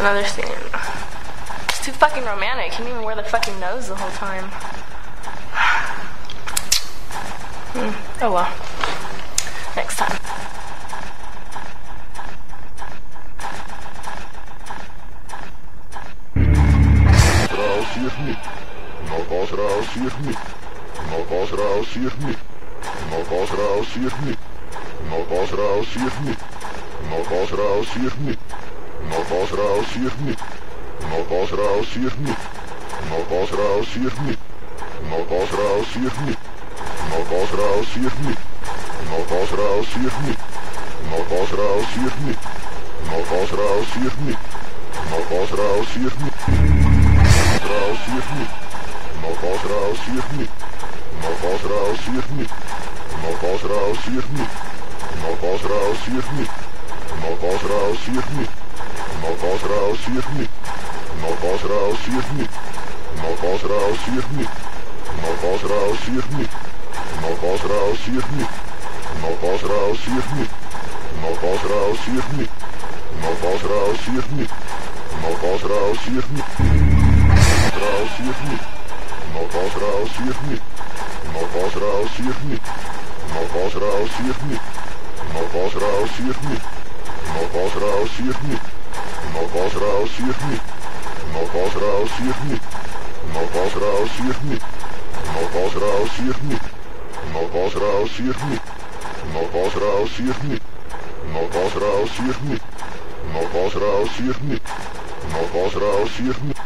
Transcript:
another scene. It's too fucking romantic. Didn't even wear the fucking nose the whole time. Hmm. Oh well. Next time. Hier niet. Nog als raus hier niet. Nog als raus hier niet. Nog als raus hier niet. Nog als raus hier niet. Nog als raus hier niet. Nog als raus hier niet. Nog als raus hier niet. Nog als raus hier niet. Nog als raus hier niet. Nog als raus hier niet. Raus hier niet. Nog als raus hier niet. Raus hier niet. Nog als raus hier niet. Nog als raus hier niet. Nog als raus hier niet. Nog als raus hier niet. Nog als raus hier niet. Nog als raus hier niet. Nog als raus hier niet. Nog als raus niet. Nog als raus niet. Nog als raus niet. Nog als raus hier niet. Nog als raus hier niet. Nog als raus hier niet. Nog als raus hier niet. Raus hier niet. Nog als raus hier niet. Nog als raus hier niet. Nog als raus hier niet. Nog als raus hier niet. Nog als raus hier niet. Nog als raus hier niet. Nog als raus hier niet. Nog als raus hier niet. Nog als raus hier niet. Nog als raus hier niet. Nog als raus hier niet. Nog als raus hier niet. Nog als raus hier niet. Nog als raus hier niet.